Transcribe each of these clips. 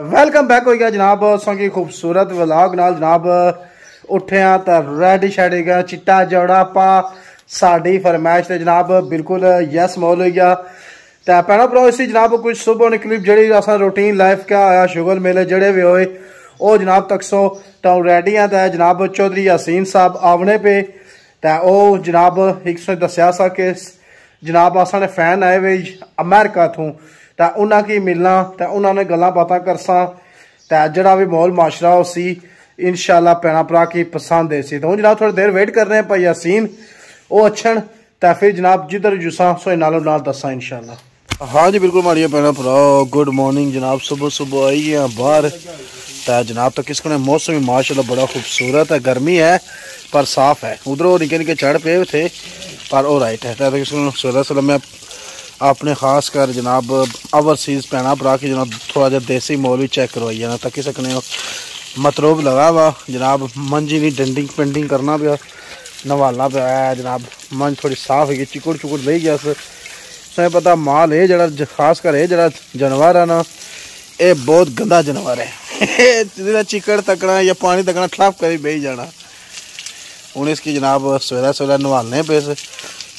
Welcome back ਹੋ ਗਿਆ ਜਨਾਬ ਸੰਗੀ ਖੂਬਸੂਰਤ ਵਲੌਗ ਨਾਲ ਜਨਾਬ ਉੱਠਿਆ ਤਾਂ ਰੈਡ ਸ਼ੈਡ ਗਿਆ ਚਿੱਟਾ ਜੋੜਾ ਆਪਾਂ ਸਾਡੀ ਫਰਮਾਇਸ਼ ਤੇ ਜਨਾਬ ਬਿਲਕੁਲ ਯੈਸ ਮੌਲ ਹੋ ਗਿਆ ਤਾਂ ਪੈਣਾ ਬਰੋ ਇਸੀ ਜਨਾਬ ਕੁਝ ਸੁਬਹ ਨਿਕਲੀ ਜਿਹੜੀ ਅਸਾਂ ਰੂਟੀਨ ਲਾਈਫ ਕਿਆ ਆਇਆ ਸ਼ੁਗਲ ਮੇਲੇ ਜਿਹੜੇ ਵੀ ਹੋਏ, ਉਹ ਜਨਾਬ ਤੱਕਸੋ ਤਾਂ ਰੈਡੀ ਆ ਤਾਂ ਜਨਾਬ ਚੌਧਰੀ ਯਾਸੀਨ ਸਾਹਿਬ ਆਵਣੇ ਪੇ ਤਾਂ ਉਹ ਜਨਾਬ ਇੱਕ ਸੌ ਦੱਸਿਆ ਸਾ ਕਿ ਜਨਾਬ ਆਸਾਂ ਨੇ ਫੈਨ ਆਏ ਵੇ ਅਮਰੀਕਾ ਤੋਂ। تا انہا کی ملنا تا انہا نے گلہ باتا کرسا تا جڑا بھی مول معاشرہ ہو سی انشاءاللہ پینا پرا کی پسند ہے سی تا ہن جناب تھوڑے دیر ویٹ کر رہے ہیں پا یاسین او اچھن تا پھر جناب جدھر جسا سو انالو نال دسا انشاءاللہ ہاں جی بالکل ہماری پینا پرا گڈ مارننگ جناب صبح صبح آئی ہیں باہر تا جناب تو کس کو موسم ماشاء اللہ بڑا خوبصورت ہے گرمی ہے پر صاف ہے ادھر وہ نکے نکے چڑھ پہ تھے پر وہ رائٹ ہے تا کس کو سولہ سولہ میں اپنے خاص کر جناب اوورسیز پینا برا کے جناب تھوڑا جہا دیسی مول بھی چیک کروائی جانا تاکہ سکنے مطلوب لگا وا، جناب منجی نہیں ڈنڈنگ پینڈنگ کرنا پیا۔ نوالنا پیا جناب، منج تھوڑی صاف ہوئی چکڑ چکڑ لئی گیا تمہیں پتا مال ہے جڑا خاص کر یہ جڑا جانور ہے نا یہ بہت گندا جانور ہے۔ چکڑ تکنا یا پانی تکنا ٹھپ کر بہ جانا۔ ہوں اس کی جناب سویرا سویرا نوالنے پہ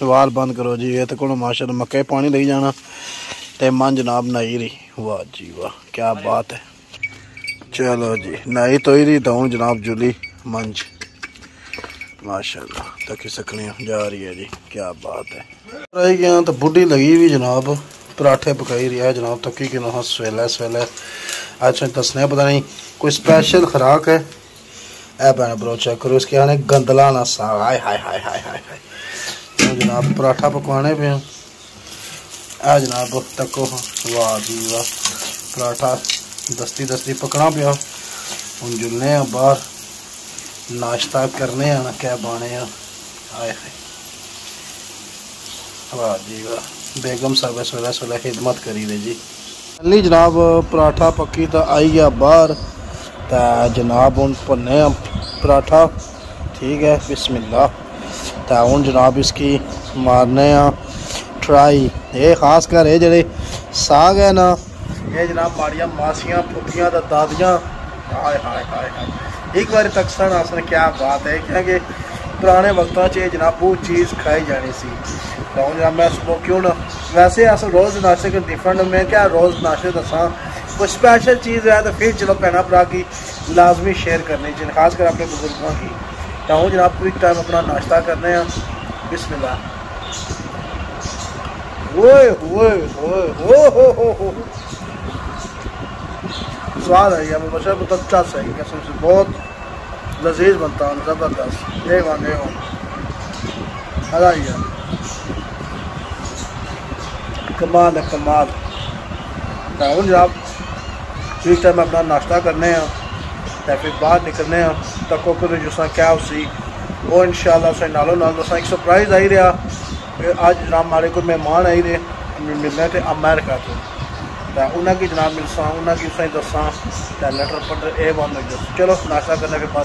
ਦੀਵਾਰ ਬੰਦ ਕਰੋ ਜੀ، ਇਹ ਤੇ ਕੋਲ ਮਾਸ਼ਰ ਮੱਕੇ ਪਾਣੀ ਲਈ ਜਾਣਾ। ਤੇ ਮਨ ਜਨਾਬ ਨਾਈ ਰਹੀ। ਵਾਹ ਜੀ ਵਾਹ ਕੀ ਬਾਤ ਹੈ। ਚਲੋ ਜੀ ਨਾਈ ਤੋਈ ਰਹੀ ਤਾਂ ਜਨਾਬ ਜੁਲੀ منج ماشاءاللہ تک سکھنیاں جا رہی ہے جی کیا بات ہے رہ گیا تو بڈھی لگی ہوئی جناب پراٹھے پکائی رہی ہے جناب تکی کہ نہ سویلا سویلا اچھا دسنے پتہ نہیں کوئی سپیشل خوراک ہے اے بہن برو چیک کرو اس کے آنے گندلانا سا ہائے ہائے ہائے ہائے ہائے ہائے جناب پراتھا پکوانے پہ ہیں اے جناب تکو تک ہاں۔ واہ جی واہ۔ پراٹھا دستی دستی پکنا ہیں ہوں جلنے ہیں باہر۔ ناشتہ کرنے ہیں کیا بانے ہیں آئے واہ جی واہ۔ بیگم صاحب سولہ سولہ خدمت کری دے جی۔ جلنی جناب پراتھا پکی تا آئی گیا باہر۔ تا جناب ہوں پنے ہاں۔ پراتھا ٹھیک ہے، بسم اللہ۔ تاؤن جناب اس کی مارنے آ ٹرائی یہ خاص کر یہ جڑے ساگ ہے نا یہ جناب ماریاں ماسیاں پھپھیاں دادیاں دادیاں ہائے ہائے ہائے ایک بار تک سن آسن کیا بات ہے کیونکہ پرانے وقتوں چاہے جناب وہ چیز کھائی جانی سی تاؤن جناب میں صبح کیوں نا ویسے اصل روز ناشتے کے ڈیفرنڈ میں کیا روز ناشتے دساں کچھ سپیشل چیز ہے تو پھر چلو پہنا پرا کی لازمی شیئر کرنی چاہیے خاص کر اپنے بزرگوں کی آؤ جناب کوئی ٹائم اپنا ناشتہ کرنے ہیں بسم اللہ۔ ہوئے ہوئے ہوئے سواد ہے یہ ابو بشر بہت اچھا سا ہے۔ قسم سے بہت لذیذ بنتا ہوں، زبردست۔ ایک وان ایک وان ادا ہے۔ کمال ہے، کمال۔ ہوں جناب کوئی ٹائم اپنا ناشتہ کرنے ہیں۔ یا پھر باہر نکلنے ہیں۔ کو جو کا کیا ان نالو اللہ نالوں ایک سرپرائز آئی رہا آج جناب میرے کو مہمان آئی رہے تھے امریکہ تھی تو کی جناب ملساں ان کا اے پٹر یہ چلو سناسا کرنے کے بعد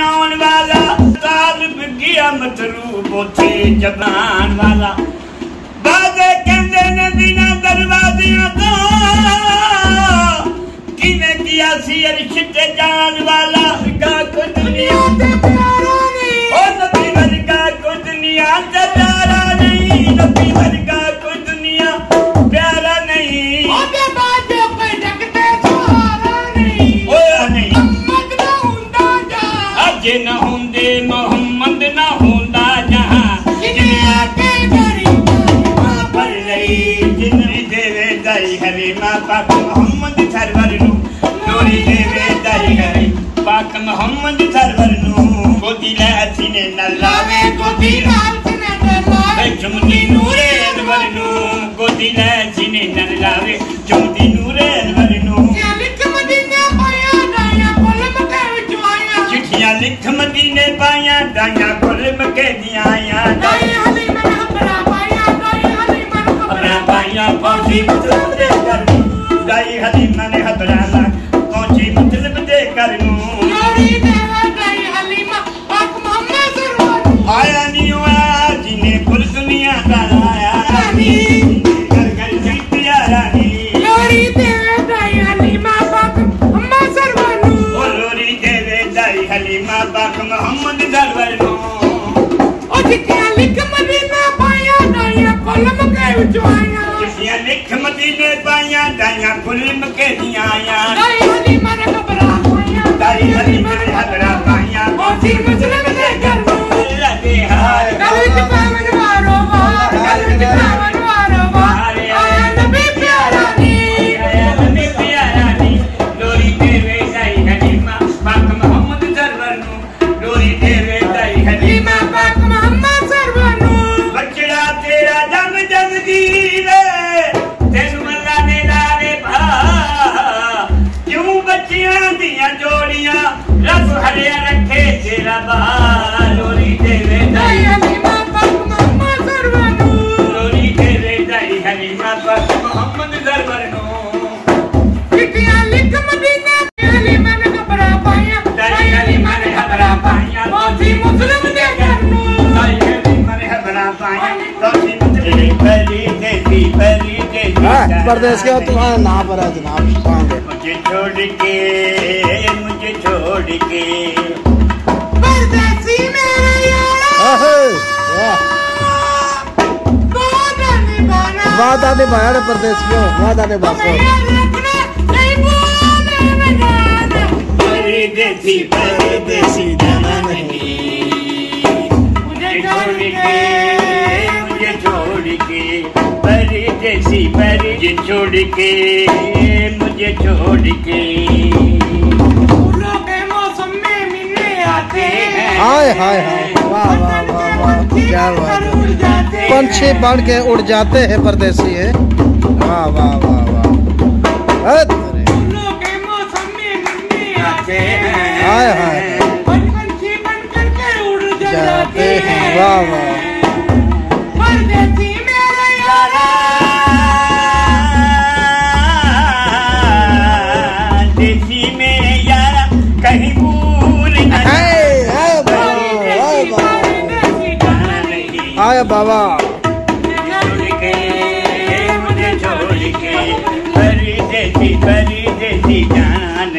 آن والا طالب کیا مطلوب تھے جبان والا بازے کہندے نے دینا حدیث میں نے ہتھیار ہاں، پردیس کے تمہارا نام پر ہے جناب ہاں۔ مجھے چھوڑ کے مجھے چھوڑ کے۔ پردیسی میرا ہاں، وعدہ نبھایا نا پردیسیوں وعدہ نبھا سو پردیسی پردیسی جانا نہیں مجھے چھوڑ کے۔ کیسی پیری مجھے چھوڑ کے مجھے چھوڑ کے۔ پھولوں کے موسم میں ملنے آتے ہیں۔ ہائے ہائے ہائے واہ واہ واہ واہ کیا بات پنچھی بن کے اڑ جاتے ہیں پردیسی ہے واہ واہ واہ واہ۔ ہائے ہائے پنچھی بن کر کے اڑ جاتے ہیں۔ واہ واہ۔ کی جان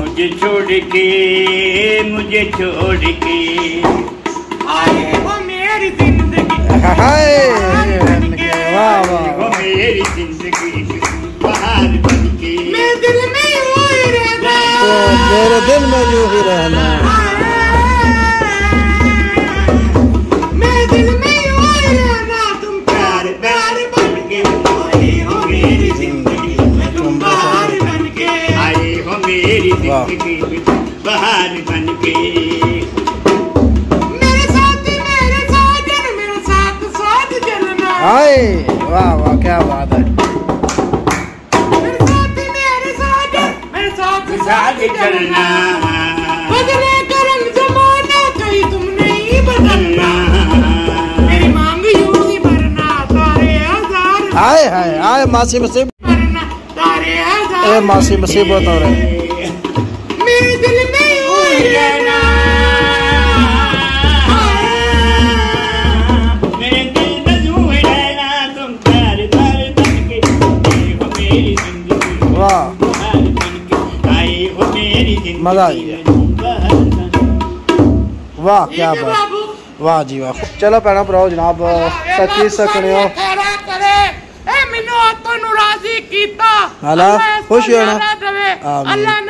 مجھے چھوڑ کے مجھے چھوڑ کے۔ آئے ہو میری زندگی۔ ہو میری زندگی بہار بن کے۔ میرے دل میں جو ہی رہنا۔ بہار بن کے واہ واہ کیا بات ہے آئے آئے ماسی مصیبت اے ماسی مصیبت ہو رہے واہ۔ کیا بات۔ واہ جی واہ۔ چلو پہنا پراؤ جناب سچی سکنے ہو۔ اے منو اتنو راضی کیتا۔ اللہ خوش ہونا۔ آمین۔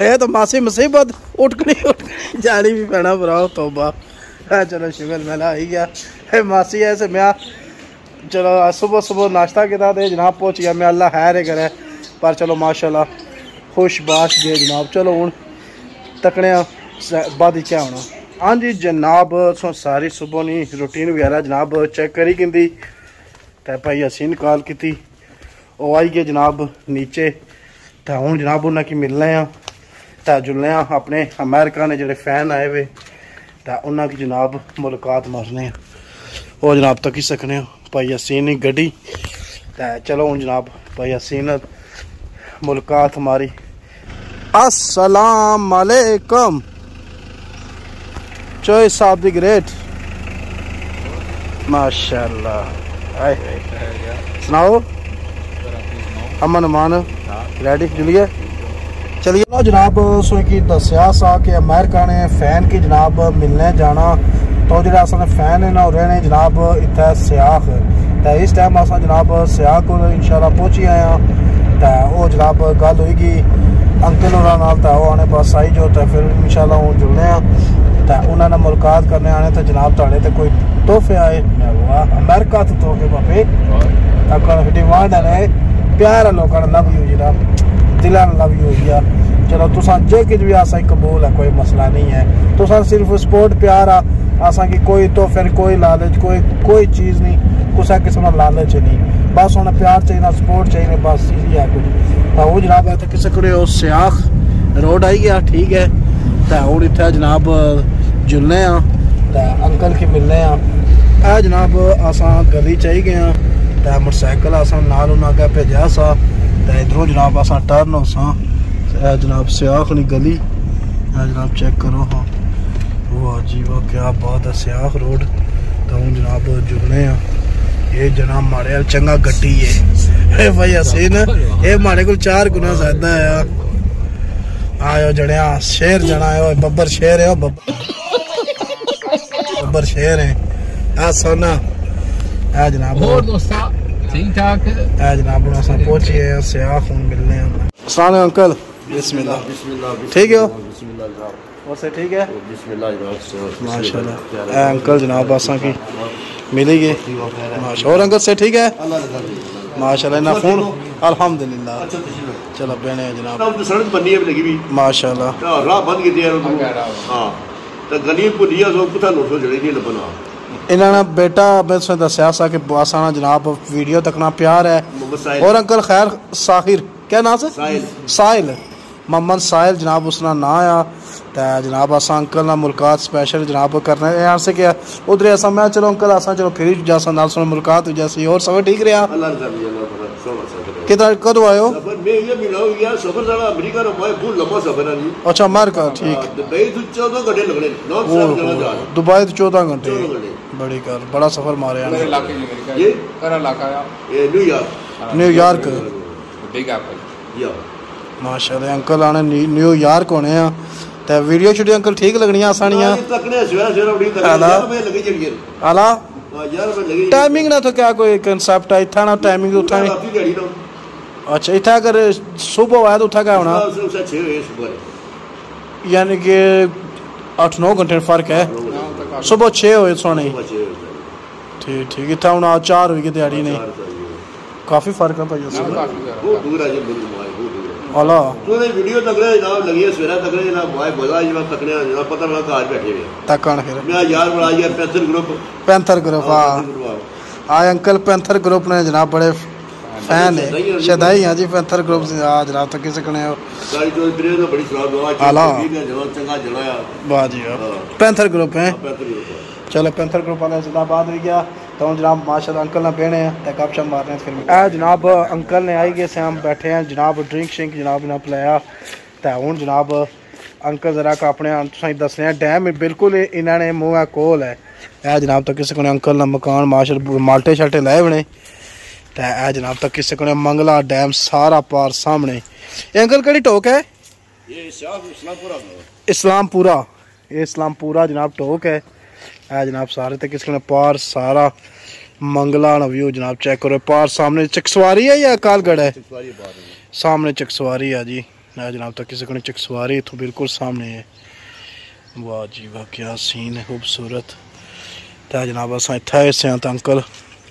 ਇਹ ਤਾਂ ਮਾਸੀ ਮੁਸੀਬਤ ਉਟਕਣੀ ਉਟਕਣੀ ਜਾਣੀ ਵੀ ਪੈਣਾ ਭਰਾ ਤੋਬਾ ਆ ਚਲੋ ਸ਼ੁਗਰ ਮੇਲਾ ਆ ਗਿਆ। ਹੈ ਮਾਸੀ ਐਸੇ ਮੈਂ ਚਲੋ ਸੁਬਹ ਸੁਬਹ ਨਾਸ਼ਤਾ ਕੀਤਾ ਤੇ ਜਨਾਬ ਪਹੁੰਚ ਗਿਆ, ਮੈਂ ਅੱਲਾ ਖੈਰ ਹੀ ਕਰੇ। ਪਰ ਚਲੋ ਮਾਸ਼ਾਅੱਲਾ ਖੁਸ਼ਬਾਸ਼ ਜਨਾਬ। ਚਲੋ ਹੁਣ ਤਕਣਿਆ ਬਾਅਦ ਹੀ ਕਿਆ ਹੋਣਾ ਹਾਂਜੀ, ਜਨਾਬ, ਸੋ ਸਾਰੀ ਸੁਬਹ ਨਹੀਂ ਰੁਟੀਨ ਵਗੈਰਾ ਜਨਾਬ ਚੈੱਕ ਕਰੀ ਕਿੰਦੀ? ਤੇ ਭਾਈ ਅਸੀਂ ਕਾਲ ਕੀਤੀ। آئیے جناب نیچے تو ہاں جناب ان ملنے امریکہ نے جڑے فین آئے پہ تو انہیں جناب ملاقات مارنے وہ جناب تک نہیں گڈی چلو ہوں جناب ملاقات ماری السلام علیکم آف دی گریٹ ماشاءاللہ سناؤ امن امان ریڈی کے لیے چلیے جناب سو کی دسیا سا کہ امریکہ نے فین کی جناب ملنے جانا تو جڑا اصل فین ہے نا اور رہنے جناب اتھے سیاق تو اس ٹائم اسا جناب سیاق کو انشاءاللہ پہنچی آیا تو او جناب گل ہوئی گی انکل ہوراں نال تے او آنے پاس آئی جو تے پھر انشاءاللہ ہوں جڑنے ہیں تے انہوں نے ملاقات کرنے آنے تے جناب تاڑے تے کوئی تحفے آئے امریکہ تے تحفے باپے تاکہ ڈیمانڈ ہے پیار ہے لوکاں لو یو جی رب دلان لو یو یا چلو تساں جے کچھ بھی آساں قبول ہے کوئی مسئلہ نہیں ہے تساں صرف سپورٹ پیار آ آساں کی کوئی تو پھر کوئی لالچ کوئی کوئی چیز نہیں کسی قسم کا لالچ نہیں بس ہونا پیار چاہیے سپورٹ چاہیے بس یہی ہے کچھ تو وہ جناب ہے تو کسے کرے او سیاخ روڈ آئی گیا ٹھیک ہے تو ہن ایتھے جناب جلنے ہاں تو انکل کی ملنے ہاں اے جناب آسان گلی چاہیے گئے ہاں ਅਸਾਂ ਗਲੀ ਚ ਆਈ ਗਏ ਆ ਤਾਂ ਮੋਟਰਸਾਈਕਲ ਅਸਾਂ ਨਾਲ ਉਹਨਾਂ ਕਾ ਭੇਜਿਆ ਸਾ ਤਾਂ ਇਧਰੋਂ ਜਨਾਬ ਅਸਾਂ ਟਰਨ ਹੋ ਸਾਂ ਇਹ ਜਨਾਬ ਸਿਆਖ ਨਹੀਂ ਗਲੀ ਇਹ ਜਨਾਬ ਚੈੱਕ ਕਰੋ ਹਾਂ ਵਾਹ ਜੀ ਵਾਹ ਕੀ ਬਾਤ ਹੈ ਸਿਆਖ ਰੋਡ ਤਾਂ ਹੁਣ ਜਨਾਬ ਜੁਲਨੇ ਆ ਇਹ ਜਨਾਬ ਮਾਰੇ ਵਾਲ ਚੰਗਾ ਗੱਟੀ ਏ ਇਹ ਭਾਈ ਹਸੀਨ ਇਹ ਮਾਰੇ ਕੋਲ ਚਾਰ ਗੁਣਾ ਜ਼ਿਆਦਾ ਆ ਆਇਓ ਜਣਿਆ ਸ਼ੇਰ ਜਣਾ ਆਇਓ ਬੱਬਰ ਸ਼ੇਰ ਹੈ ਉਹ ਬੱਬਰ ਬੱਬਰ آ جناب اور دوستا ٹھیک ٹھاک آ جناب بڑا سا پہنچیے سیاہ خون ملنے السلام علیکم انکل بسم اللہ بسم اللہ ٹھیک ہے بسم اللہ جناب انکل جناب اساں کی ملے گی اور انکل سے ٹھیک ہے ماشاءاللہ نہ فون الحمدللہ چلو بہنے جناب سڑک بنی ہے لگی بھی ماشاءاللہ راہ بند کی دیا ہاں تو گلی کو لیا سو کتا لوٹو جڑی نہیں لبنا ਇਹਨਾਂ نے بیٹا میں ਤੁਹਾਨੂੰ ਦੱਸਿਆ کہ ਕਿ جناب ویڈیو ਜਨਾਬ پیار ہے اور ਪਿਆਰ خیر ਔਰ کیا نام ਸਾਖਿਰ ਕਿਆ محمد سائل جناب اس نا آیا جناب اساں انکل نا ملاقات سپیشل جناب کرنا ہے اساں کہ ادھر اساں میں چلو انکل اساں چلو پھر جاساں نال سن ملاقات ہو جاسی اور سب ٹھیک رہا کتنا کدو آئے ہو میں یہ گیا سفر امریکہ رو سفر ہے اچھا امریکہ ٹھیک دبئی تو 14 گھنٹے لگنے دبائی تو چودہ گھنٹے بڑی کار بڑا سفر مارے ہیں نیو یارک۔ New York. ماشاء اللہ انکل آنے نیو یارک ہونے ہیں۔ تو ویڈیو چھٹی انکل ٹھیک لگنی آسانی ہیں آلا ٹائمنگ نہ تو کیا کوئی کنسپٹ ہے اتھا نہ ٹائمنگ اتھا نہیں اچھا اتھا اگر صبح ہوا ہے تو اتھا کیا ہونا؟ یعنی کہ اٹھ نو گھنٹے فرق ہے۔ صبح چھ ہوئے سونے۔ ٹھیک ٹھیک اتنا ہوں چار ہوئی کے دیاری نہیں کافی فرق ہے بھائی اس جی، الا ویڈیو تکڑے جناب لگی ہے سویرا تکڑے جناب بھائی بولا جناب تکڑے جناب پتہ نہ بیٹھے ہوئے پھر۔ میں یار بڑا پینتھر گروپ۔ پینتھر گروپ ہاں ہاں۔, ہاں۔, ہاں، انکل پینتھر گروپ نے جناب بڑے شدی ہاں جی پینتھر گروپ پینتر گروپ ہیں چلے پینتھر گروپ گیا تو جناب ماشاءاللہ انکل نے پینے ہیں تک آپ شام بار رہے ہیں اے جناب انکل نے آئی گئے سے ہم بیٹھے ہیں جناب ڈرنک شنک جناب نے پلایا ہوں جناب اکلیں ڈیم بالکل انہوں نے موہیں کول ہے جناب تو اکل نے مکان ماشاءاللہ مالٹے لائے بنے جناب تک ਜਨਾਬ ਤੱਕ ਕਿਸੇ ਕੋਲ ਮੰਗਲਾ ਡੈਮ ਸਾਰਾ ਪਾਰ ਸਾਹਮਣੇ। ਇਹ ਅੰਕਲ ਕਿਹੜੀ ਟੋਕ ਹੈ? ਇਹ ਸ਼ਾਹ ਇਸਲਾਮਪੁਰਾ ਇਸਲਾਮਪੁਰਾ। ਇਹ ਇਸਲਾਮਪੁਰਾ ਜਨਾਬ ਟੋਕ ਹੈ। ਇਹ ਜਨਾਬ ਸਾਰੇ ਤੱਕ ਕਿਸੇ ਕੋਲ ਪਾਰ ਸਾਰਾ منگلا ویو جناب چیک کرو پار سامنے چکسواری ہے یا اکال گڑھ ہے سامنے چکسواری ہے جی جناب تک کسی کو چکسواری تو بالکل سامنے ہے واہ جی واہ کیا سین خوبصورت تو جناب اصل اتنا سے انکل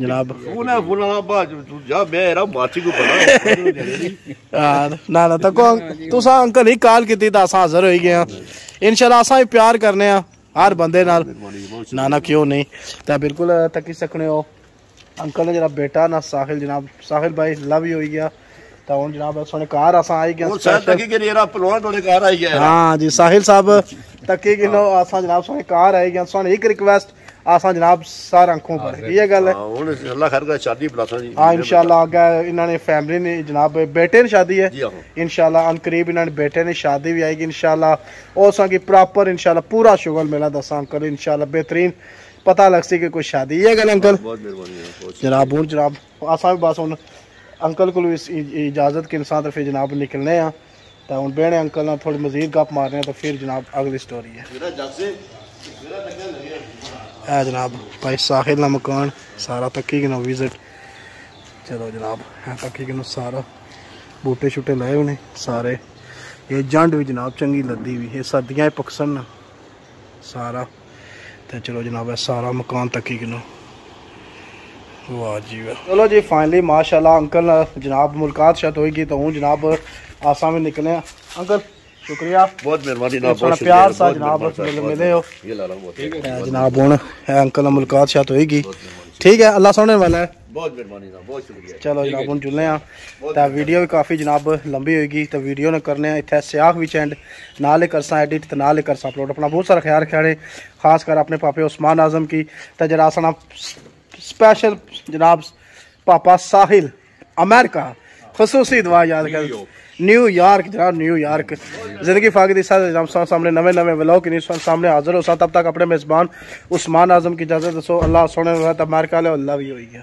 جناب؟ فون ہے فون باج جا میرا ماچی کو پتا نا نا تکو تسا انکل ہی کال کیتی تا اسا حاضر ہوئی گیا ہاں۔ انشاءاللہ اسا پیار کرنے ہاں ہر بندے نال۔ نا نا کیوں نہیں؟ تا بالکل تکی سکنے ہو۔ انکل نے بیٹا نا ساحل جناب ساحل بھائی لو ہی ہوئی گیا۔ تا جناب سونے کار اساں آئی ہاں۔ گیا ہاں جی ساحل صاحب تکی کے نو جناب سونے کار آئی گیا ہاں۔ سونے ایک ریکویسٹ آسان جناب سارا انکھوں پر ہے یہ گل ہے اللہ خیر کا شادی بلاسا جی ہاں انشاءاللہ آگا انہوں نے فیملی نے جناب بیٹے نے شادی ہے انشاءاللہ ان قریب انہوں نے بیٹے نے شادی بھی آئے گی انشاءاللہ او سان کی پراپر انشاءاللہ پورا شغل ملا دساں کر انشاءاللہ بہترین پتہ لگ سی کہ کوئی شادی یہ گل انکل جناب ہوں جناب آسان بھی بس ہوں انکل کو اس اجازت کے انسان طرف جناب نکلنے ہیں تا ہوں بہنے انکل نہ تھوڑی مزید گپ مارنے ہیں تو پھر جناب اگلی سٹوری ہے میرا جب سے میرا تکنے لگے ہے جناب، بھائی ساحل مکان، سارا تکی کنو وزٹ۔ چلو جناب ہے تکی کنو سارا۔ بوٹے شوٹے لائے ہونے سارے۔ یہ جنڈ بھی جناب چنگی لدی ہوئی، یہ سردیاں پکسن سارا۔ چلو جناب ہے سارا مکان تکی کنو جی واہ چلو جی فائنلی ماشاءاللہ انکل جناب ملاقات شاید ہوئی گی تو ہوں جناب آسام میں نکلے ہیں۔ انکل جناب ملاقات شاید ہوئے گی۔ ٹھیک ہے اللہ سونے والا چلو جناب ہوں ہاں۔ تو ویڈیو بھی کافی جناب لمبی ہوئے گی تو ویڈیو نے کرنے اتنے سیاح بھی چینڈ نہ لے کر سا ایڈٹ نہ لے کر سا اپلوڈ اپنا بہت سارا خیال رکھا خاص کر اپنے پاپے عثمان اعظم کی۔ تو جرا اسپیشل جناب پاپا ساحل امیرکا خصوصی دعا یاد کر نیو یارک، جناب نیو یارک۔ زندگی فاقد اساد نظام سان سامنے نوے نوے ولاؤ کی سان سامنے حاضر ہو۔ ساتھ اب تک اپنے میزبان عثمان اعظم کی اجازت دسو۔ اللہ سونے تب مارکہ لے اللہ بھی ہوئی ہے۔